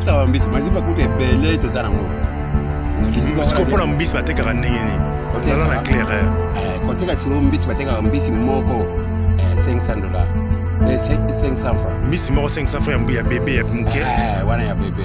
sawa mbisi maziba kutu ebele toza nango siko mpo na mbisi batekaka ndenge nini ozala na claire eh, koteka siko mbisi batekaka mbisi moko 500 eh, dollar 500 eh, francs mbisi moko 500 francs ya mbu ya bebe ya moke wana ya bebe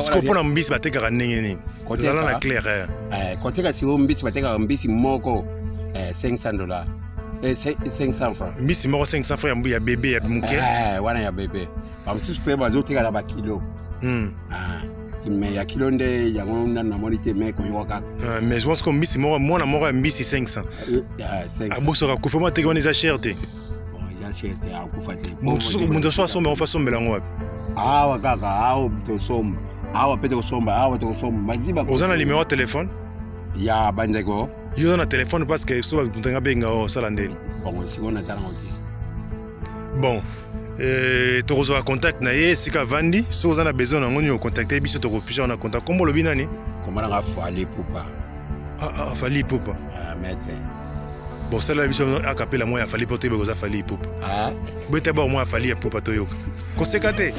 sikoyo mpo na mbisi batekaka ndenge nini ozala na claire eh, koteka sikoyo mbisi batekaka mbisi moko 500 eh, dollar 500 eh, franc mbisi moko 500 franc ya bebe ya moke wana ya bebe bamosusu mpe bazoteka na bakilo hmm. ah, me ya kilo nde yango nanu namoni te me koyokaka ah, mais je pense que mbisi moko mwana moko ya mbisi 500 abosaka kufa mateki wana eza cher te moto so asomba ofa sombela yango wapi awa kaka awa tosomba awa mpe tokosomba awa tokosomba maziba oza na limero ya telefone ya bandeko yo oza na telefone parce que so moto nga benga osala ndeni bongo sikoyo naza nango te bon eh, tokozwaka contact na ye esika avandi soki oza na besoin na yango nini ocontacte biso tokopisa na contact kombo olobi nani kombo nanga fali pupa ah, ah, fali pupa ah, maître bosalela biso akapela mwa ya fali mpo toyeba koza fali ipupa ah. beta boko mwa ya fali ya pupa toyoka koseka te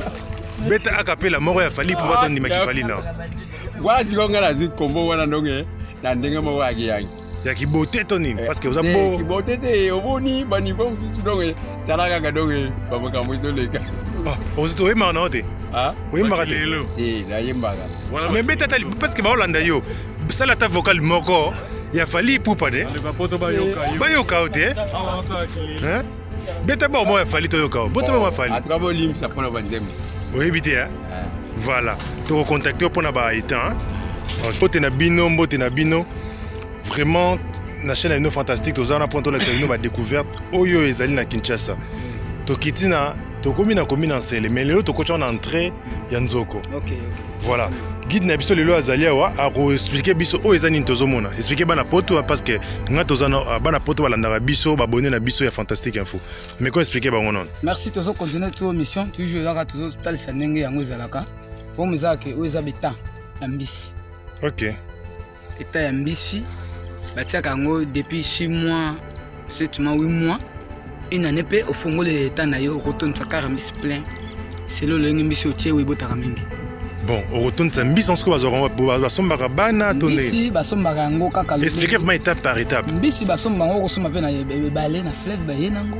beta akapela moko ya fali ipupa tondimaki ah, fali na wana sikoyo ngai nazwi kombo wana ndonge na ndenge moko ya kiyangi ya kibote to nini eh, parce que oza eh, bo kibote te oboni baniveau mosusu donge tala kaka donge bamakambo ezoleka oyembaka na yo te oyembaka te nayembaka me beta tali parce que baolanda yo sala ata vocal moko ya fali ipupa de bayoka yo te beta bao moko ya fali toyoka yo bota bao ya fali oyebi te eh? voilà tokocontacte yo mpo na baetan mbote na bino mbote na bino vraiment na chaîne ya bino fantastique toza wana mpo tolakisa bino badécouverte oyo ezali na kinshasa tokiti na tokomi na komi na nsele mais lelo tokotya na entrée ya nzoko okay, okay. Voilà. guide na biso lelo azali awa akoexplike biso oyo eza nini tozomona explike bana poto hein, parce que nga toza ah, bana poto balandaka biso babone na biso ya fantastique info mais ko explike bango nono merci tozo continue to mission toujours ezaka tozotalisa ndenge yango ezalaka po mozalaka oyo eza betan ya mbisi ok Eta ya mbisi batiaka yango depuis 6 mois 7 mois 8 mois une année mpe ofongoli eta na yo okotondisa kaka mbisi plein selo lolenge mbisi otie oyo ebotaka mingi bon okotondisa mbisi yango sikoyo basombaka bana to ndenge basombaka yango kaka explique vraiment étape par étape mbisi basomba yango okosomba mpe na ebale na fleuve baye nango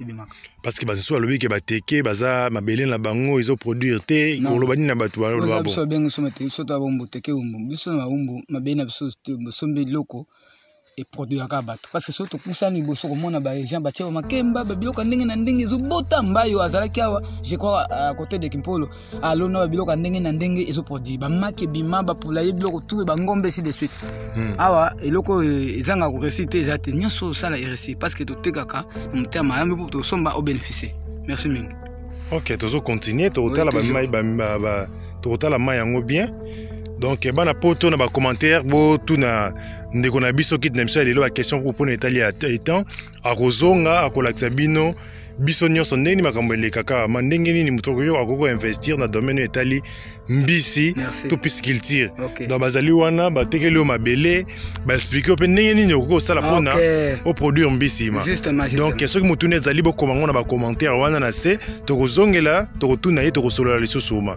ebimaka parce que basusu balobi ke bateke baza mabele na bango ezo produire te koloba nini na bato baloba biso babengi so mateke biso ta bombo teke bombo biso na bombo mabele na biso te bosombi eloko eproduiraka bato parce que soki topusani liboso komona baagent batie bamakemba babiloko ya ndenge na ndenge ezobota mbayo azalaki awa je crois à côté de kimpolo alo na babiloko ya ndenge na ndenge ezoproduire bamaki ebima bapula ye biloko tu bangombe si de suite hmm. awa eloko oyo euh, ezanga koresi te eza te nyonso osala eresi parce que totekaka na motema malamu mpo tosomba obénéficie merci mingi ok tozo continue tokotala bamai tokotala mai yango bien donc eh, bana poto na bacommentaire botuna ndeko na biso kiti na biso ya lelo baquestion mpona etali ya etan akozonga akolakisa bino biso nyonso ndenge nini makambo elekaka ma ndenge nini moto oyo akoki koinvestir na domaine oyo etali mbisi to pisculture okay. donc bazali wana batekeli yo mabele baexplike yo mpe ndenge nini okoki kosala mpona ah, okay. oproduire mbisi ma donc soki motuna ezali bokoma yango na bacommentaire wana na se tokozongela tokotuna ye tokosolola lisusu ma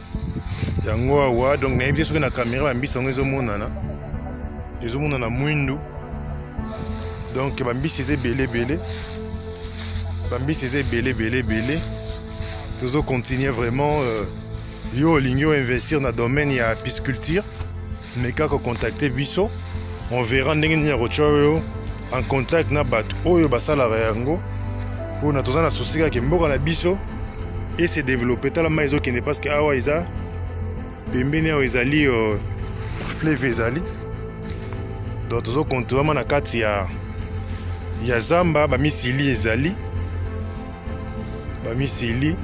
yango awa donc nayebi te soki na kamera bambisi yango ezomonana ezomonana mwindu donc bambisi eza ebele ebele bambisi eza ebele ebele ebele tozocontinue vraiment euh, yo olingi oinvestir na domaine ya pisculture meka kocontacte biso on verra ndenge nini ya kotya oyo en contact na bato oyo basalaka yango mpona toza na susi kaka mboka na biso ese développe tala mai ezokende parce que awa eza pembeni awa ezali euh, fleve ezali donc tozokontrolama na kati ya ya zamba bamisili ezali bamisili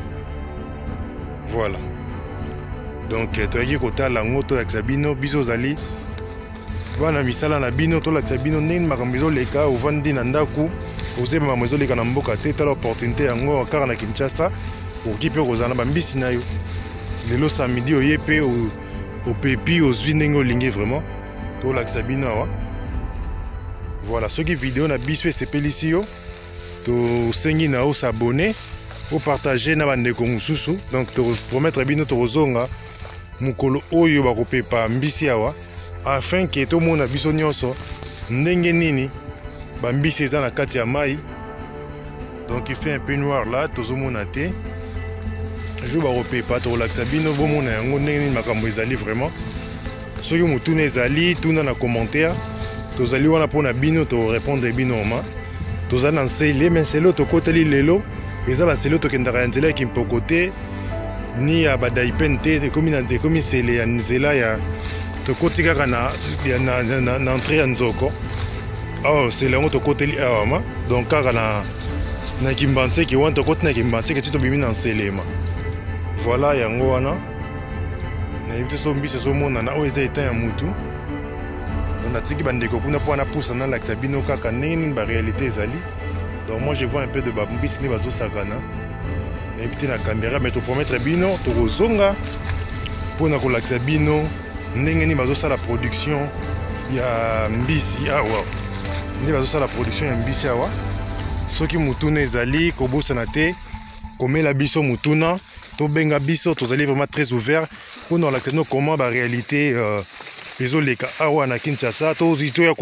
voilà donc euh, toyaki kotala yango tolakisa bino biso ozali bana misala na bino tolakisa bino ndenge makambo ezoleka ovandi na ndako ozeba makambo ezoleka na mboka te tala opportunité yango kaka na kinshasa okoki mpe kozala na bambisi na yo lelo samedi oye mpe opepi ozwi ndenge olingi vraiment tolakisa bino awa voilà soki video na biso esepelisi yo tosengi na osabone opartage na bandeko mosusu donc tokopromettre bino tokozonga mokolo oyo bakopepa mbisi awa afin ke tomona biso nyonso ndenge nini bambisi eza na kati ya mai donc il fait un peu noir là tozomona te jour bakopepa tokolakisa bino bomona yango ndenge nini makambo ezali vraiment soki motuna ezali tuna na commentaire tozali wana mpo na bino tokorepondre bino oma tozali na nsele me nsele oyo tokoteli lelo eza bansele oyo tokendaka ya nzela ya kimpoko te ni ya badaipen te ekomi na ekomi sele ya nzela ya tokoti kaka na, ya, na, na, na, na entre ya nzoko awa sele yango tokoteli awa ma donc kaka na, na kimbanseke wana tokoti na kimbanseke ti tobimi na nselema voilà yango wana nayebi te so mbisi ezomonana oyo eza etat ya motu natiki bandeko kuna mpo wana pusa nalakisa bino kaka ndenge nini barealité ezali donc moi je vois un peu de bambisi nde bazosakana nayebi te na kamera me topromettre bino tokozonga mpo na kolakisa bino ndenge nini bazosala production ya mbisi awa nde bazosala production ya mbisi awa soki motuna ezali kobosana te komela biso motuna tobenga biso tozali vraiment très ouvert mpo na kolakisa bino comment baréalité euh, ezoleka awa na kinshasa toya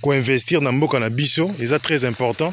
koinvestir na mboka na biso eza très important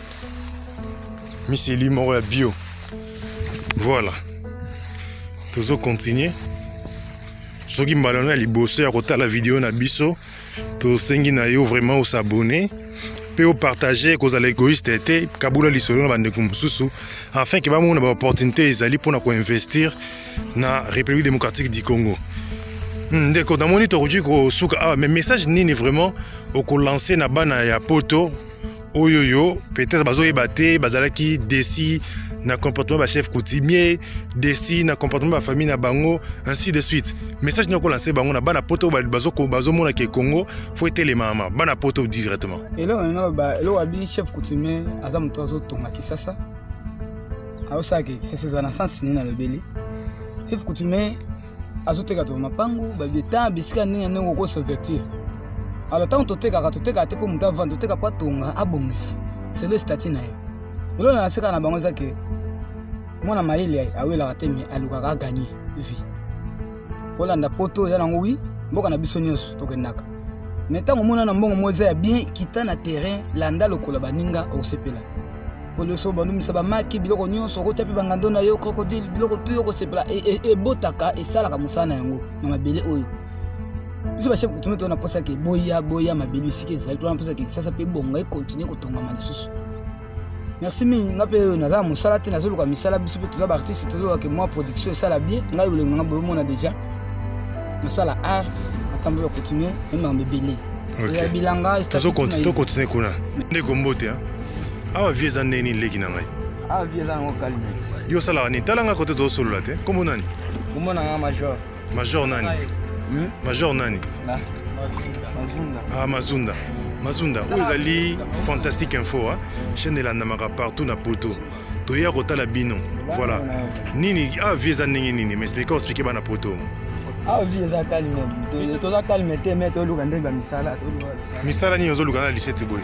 miseli moko ya bio voilà tozo continuer soki mbala na ya liboso ya kotala video na biso tosengi na yo vraiment osabone mpe opartage kozala egoïste te kabula lisolo na bandeko mosusu afin ke bamona baopportunité ezali mpo na koinvestir na république démocratique du congo hmm, ndeko namoni tokoki kosuka awa ah, mais message nini vraiment okolanse na bana ya poto oyo yo peut-être bazoyeba te bazalaki desi na comportement ba chef coutumier desi na comportement ba famille na bango ainsi de suite message nako lancer bango na bana poto bazoko bazomona ke Congo faut etelemama bana poto directement eloko na nalo ba eloko abi chef coutumier aza moto azotonga kisasa aosalaki sese eza na sens nini nalobeli chef coutumier azoteka to mapangu babeta bisika ndenge ya ndenge okosovetir alors ntango totekaka totekaka te mpo moto avanda toteka mpo atonga abongisa selo estati na ye elo na naseka na bango eza ke mwana mayele awelaka te me alukaka aganye vie kolanda poto eza nango wi mboka na biso nyonso tokendaka me ntango omona na mbongo moko eza ya bien kita na terrain landa lokola baninga okosepela poloso banumisa bamaki biloko nyonso okotya mpe bangando na yo krokodile biloko tu yo kosepela e, e, ebotaka esalaka mosala na yango na mabele oyo biso bachef kutume to na mposa ke boya boya mabele bisika ezali tona mposa ke kisasa mpe bonga ekontinue kotongama lisusu merci mingi nga mpe oyo naza na mosala te nazoluka misala biso mpe toza baartiste tozolukake mwa production esala bien ngai olengi nanga boyomona déjà nasala art makambo ya coutumier meme makambo ebele bilanga tozokontinue kuna ndeko mbote awa vie eza ndenge nini leki na ngai awa vie eza nango kalmeti yo osalaka nini tala ngai kote tozosolola te nkombo nani nkombo na ngai major major nani hmm? major nani mazunda ah mazunda mazunda oyo ezali fantastique info hein? chaîne elandamaka partout na poto toya kotala bino voilà nini ah vie eza ndenge nini mais explike oexplike bana poto awa ah, vie eza calme toza calme te me toluka nde bamisala misala nini ozoluka na lisete boye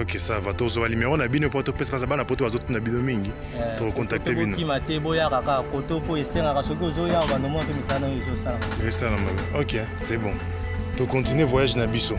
ok ça va tozwa numéro na bino mpo topesa baza bana poto bazotuna bino mingi eh, tokontacte bino kima te boyaka kaka koto mpo esengaka soki ozoya bando mwa mpe misala oyo ezosalama esalama ok c'est bon tocontinue voyage na biso